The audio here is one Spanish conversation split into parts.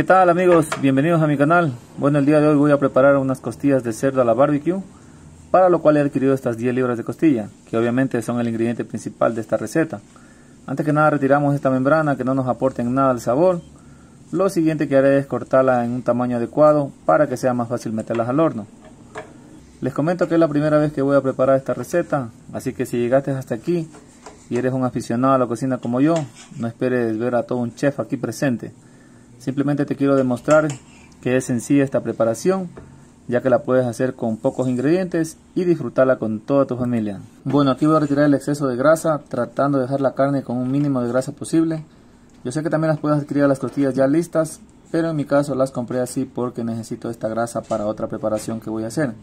¿Qué tal amigos? Bienvenidos a mi canal. Bueno, el día de hoy voy a preparar unas costillas de cerdo a la barbecue, para lo cual he adquirido estas 10 libras de costilla, que obviamente son el ingrediente principal de esta receta. Antes que nada retiramos esta membrana que no nos aporte en nada el sabor. Lo siguiente que haré es cortarla en un tamaño adecuado para que sea más fácil meterlas al horno. Les comento que es la primera vez que voy a preparar esta receta, así que si llegaste hasta aquí y eres un aficionado a la cocina como yo, no esperes ver a todo un chef aquí presente. Simplemente te quiero demostrar que es sencilla esta preparación, ya que la puedes hacer con pocos ingredientes y disfrutarla con toda tu familia. Bueno, aquí voy a retirar el exceso de grasa, tratando de dejar la carne con un mínimo de grasa posible. Yo sé que también las puedes adquirir las costillas ya listas, pero en mi caso las compré así porque necesito esta grasa para otra preparación que voy a hacer.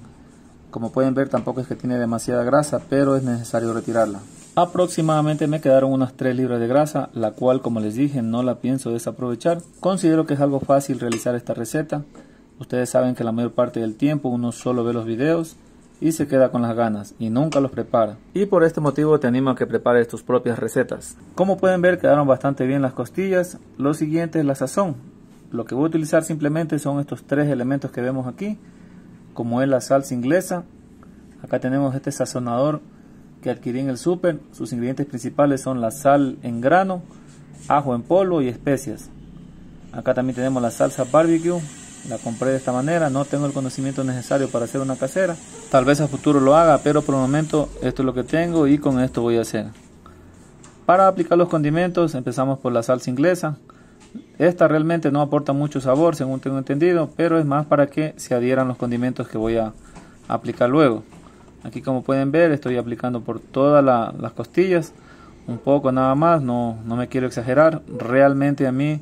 Como pueden ver tampoco es que tiene demasiada grasa, pero es necesario retirarla. Aproximadamente me quedaron unas 3 libras de grasa, la cual como les dije no la pienso desaprovechar. Considero que es algo fácil realizar esta receta. Ustedes saben que la mayor parte del tiempo uno solo ve los videos y se queda con las ganas y nunca los prepara. Y por este motivo te animo a que prepares tus propias recetas. Como pueden ver quedaron bastante bien las costillas. Lo siguiente es la sazón. Lo que voy a utilizar simplemente son estos tres elementos que vemos aquí, como es la salsa inglesa. Acá tenemos este sazonador que adquirí en el super. Sus ingredientes principales son la sal en grano, ajo en polvo y especias. Acá también tenemos la salsa barbecue. La compré de esta manera, no tengo el conocimiento necesario para hacer una casera. Tal vez a futuro lo haga, pero por el momento esto es lo que tengo y con esto voy a hacer. Para aplicar los condimentos empezamos por la salsa inglesa. Esta realmente no aporta mucho sabor según tengo entendido, pero es más para que se adhieran los condimentos que voy a aplicar luego. Aquí como pueden ver estoy aplicando por todas las costillas, un poco nada más, no, no me quiero exagerar. Realmente a mí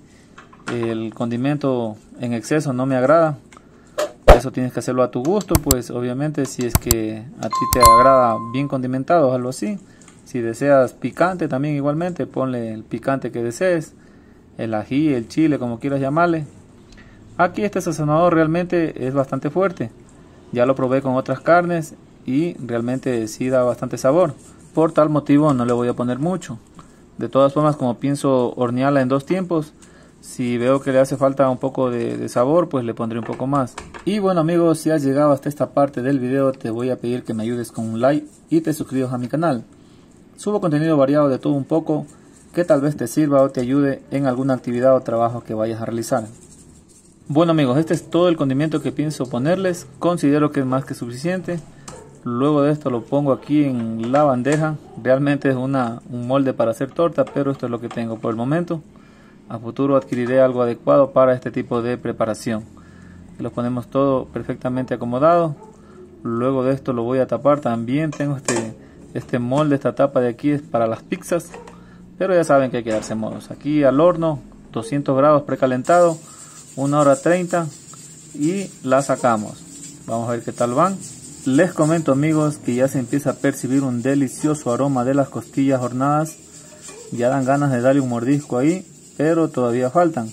el condimento en exceso no me agrada. Eso tienes que hacerlo a tu gusto, pues obviamente si es que a ti te agrada bien condimentado, algo así. Si deseas picante también igualmente, ponle el picante que desees, el ají, el chile, como quieras llamarle. Aquí este sazonador realmente es bastante fuerte. Ya lo probé con otras carnes y realmente sí da bastante sabor. Por tal motivo no le voy a poner mucho. De todas formas, como pienso hornearla en dos tiempos, si veo que le hace falta un poco de, sabor, pues le pondré un poco más. Y bueno amigos, si has llegado hasta esta parte del video, te voy a pedir que me ayudes con un like y te suscribas a mi canal. Subo contenido variado de todo un poco que tal vez te sirva o te ayude en alguna actividad o trabajo que vayas a realizar. Bueno amigos, este es todo el condimento que pienso ponerles. Considero que es más que suficiente. Luego de esto lo pongo aquí en la bandeja. Realmente es una, un molde para hacer torta, pero esto es lo que tengo por el momento. A futuro adquiriré algo adecuado para este tipo de preparación. Lo ponemos todo perfectamente acomodado. Luego de esto lo voy a tapar. También tengo este, este molde, esta tapa de aquí es para las pizzas. Pero ya saben que hay que darse modos. Aquí al horno, 200 grados precalentado, 1 hora 30 y la sacamos. Vamos a ver qué tal van. Les comento amigos que ya se empieza a percibir un delicioso aroma de las costillas hornadas. Ya dan ganas de darle un mordisco ahí, pero todavía faltan.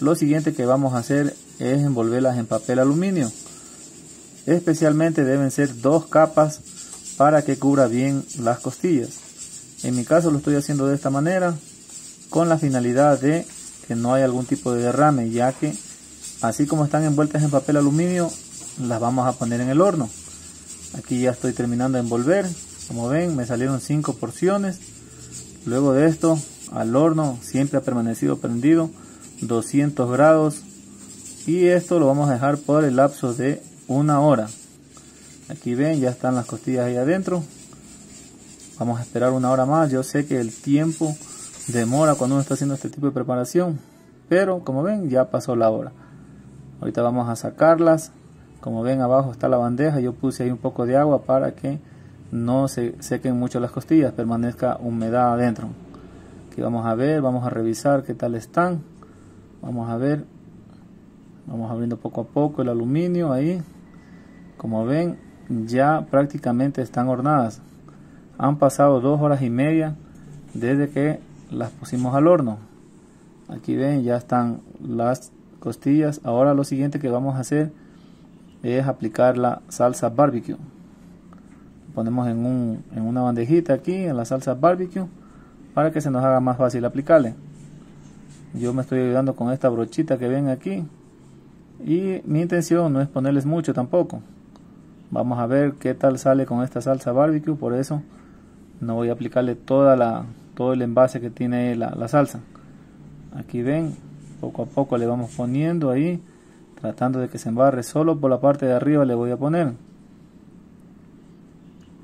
Lo siguiente que vamos a hacer es envolverlas en papel aluminio. Especialmente deben ser dos capas para que cubra bien las costillas. En mi caso lo estoy haciendo de esta manera con la finalidad de que no haya algún tipo de derrame ya que así como están envueltas en papel aluminio las vamos a poner en el horno. Aquí ya estoy terminando de envolver como ven me salieron 5 porciones. Luego de esto al horno siempre ha permanecido prendido 200 grados y esto lo vamos a dejar por el lapso de una hora. Aquí ven ya están las costillas ahí adentro vamos a esperar una hora más yo sé que el tiempo demora cuando uno está haciendo este tipo de preparación pero como ven ya pasó la hora ahorita vamos a sacarlas como ven abajo está la bandeja, yo puse ahí un poco de agua para que no se sequen mucho las costillas, permanezca humedad adentro. Aquí vamos a ver, vamos a revisar qué tal están. Vamos a ver, vamos abriendo poco a poco el aluminio ahí. Como ven, ya prácticamente están hornadas. Han pasado dos horas y media desde que las pusimos al horno. Aquí ven, ya están las costillas. Ahora lo siguiente que vamos a hacer es aplicar la salsa barbecue. Ponemos en, un, en una bandejita aquí en la salsa barbecue para que se nos haga más fácil aplicarle. Yo me estoy ayudando con esta brochita que ven aquí. Y mi intención no es ponerles mucho tampoco. Vamos a ver qué tal sale con esta salsa barbecue. Por eso no voy a aplicarle toda la, todo el envase que tiene la, la salsa. Aquí ven, poco a poco le vamos poniendo ahí. Tratando de que se embarre solo por la parte de arriba le voy a poner.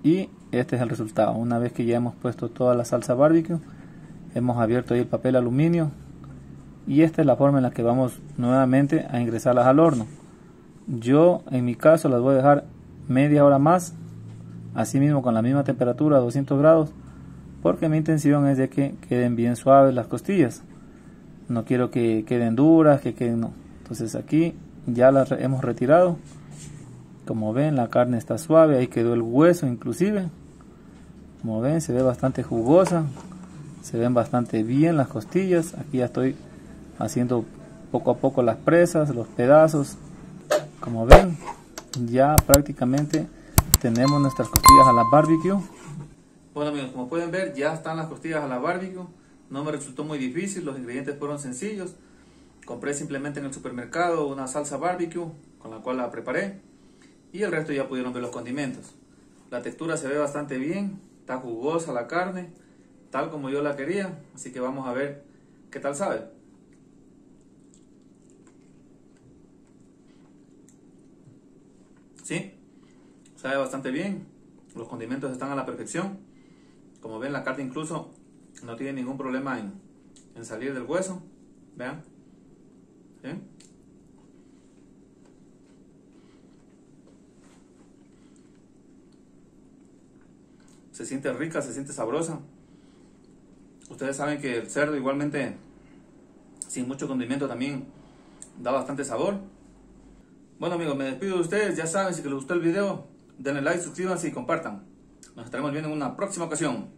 Y este es el resultado. Una vez que ya hemos puesto toda la salsa barbecue, hemos abierto ahí el papel aluminio y esta es la forma en la que vamos nuevamente a ingresarlas al horno yo en mi caso las voy a dejar media hora más así mismo con la misma temperatura 200 grados porque mi intención es de que queden bien suaves las costillas. No quiero que queden duras que queden no. Entonces aquí ya las hemos retirado. Como ven la carne está suave ahí quedó el hueso inclusive. Como ven se ve bastante jugosa se ven bastante bien las costillas. Aquí ya estoy haciendo poco a poco las presas, los pedazos. Como ven, ya prácticamente tenemos nuestras costillas a la barbecue. Bueno amigos, como pueden ver, ya están las costillas a la barbecue. No me resultó muy difícil, los ingredientes fueron sencillos. Compré simplemente en el supermercado una salsa barbecue con la cual la preparé. Y el resto ya pudieron ver los condimentos. La textura se ve bastante bien, está jugosa la carne, tal como yo la quería. Así que vamos a ver qué tal sabe. ¿Sí? Sabe bastante bien. Los condimentos están a la perfección. Como ven, la carne incluso no tiene ningún problema en, salir del hueso. Vean. Se siente rica, se siente sabrosa. Ustedes saben que el cerdo igualmente, sin mucho condimento, también da bastante sabor. Bueno amigos, me despido de ustedes. Ya saben, si les gustó el video, denle like, suscríbanse y compartan. Nos estaremos viendo en una próxima ocasión.